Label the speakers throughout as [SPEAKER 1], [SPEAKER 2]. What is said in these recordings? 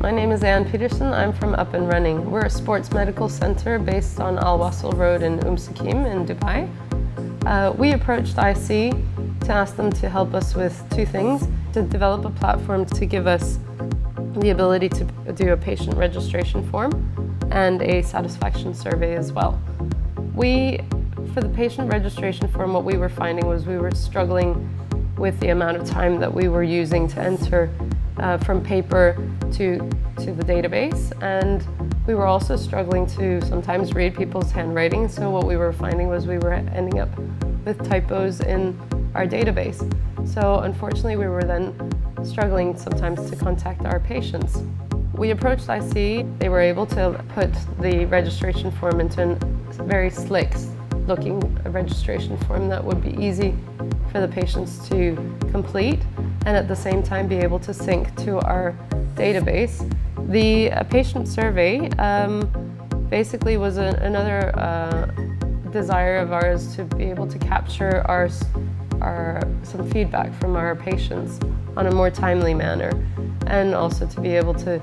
[SPEAKER 1] My name is Anne Peterson. I'm from Up and Running. We're a sports medical center based on Al Wasl Road in Umm Suqeim in Dubai. Uh, we approached isee to ask them to help us with two things, to develop a platform to give us the ability to do a patient registration form and a satisfaction survey as well. We, for the patient registration form, what we were finding was we were struggling with the amount of time that we were using to enter uh, from paper to, to the database. And we were also struggling to sometimes read people's handwriting. So what we were finding was we were ending up with typos in our database. So unfortunately, we were then struggling sometimes to contact our patients. We approached isee. They were able to put the registration form into a very slick looking registration form that would be easy for the patients to complete and at the same time be able to sync to our database. The uh, patient survey um, basically was a, another uh, desire of ours to be able to capture our, our, some feedback from our patients on a more timely manner and also to be able to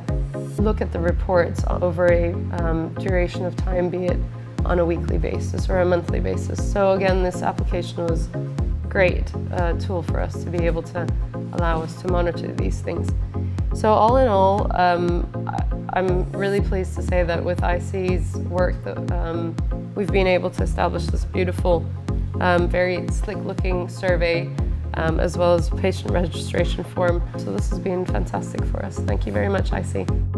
[SPEAKER 1] look at the reports over a um, duration of time, be it on a weekly basis or a monthly basis. So again, this application was great uh, tool for us to be able to allow us to monitor these things. So all in all, um, I'm really pleased to say that with isee's work that um, we've been able to establish this beautiful, um, very slick looking survey um, as well as patient registration form. So this has been fantastic for us. Thank you very much, isee.